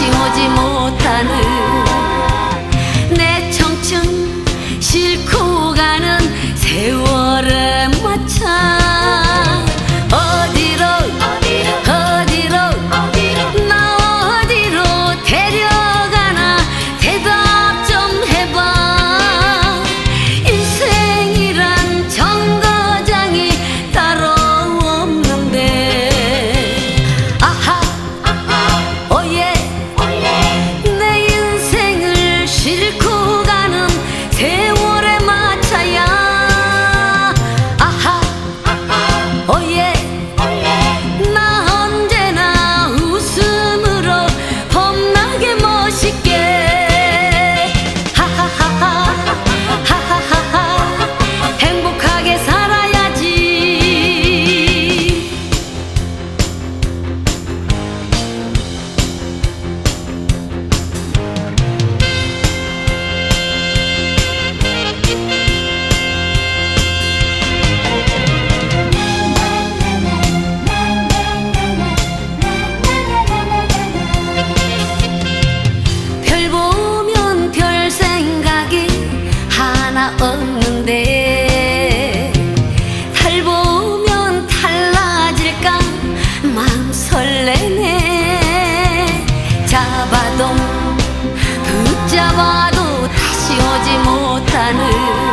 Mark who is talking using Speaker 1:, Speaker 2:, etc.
Speaker 1: しもじもたぬ anos.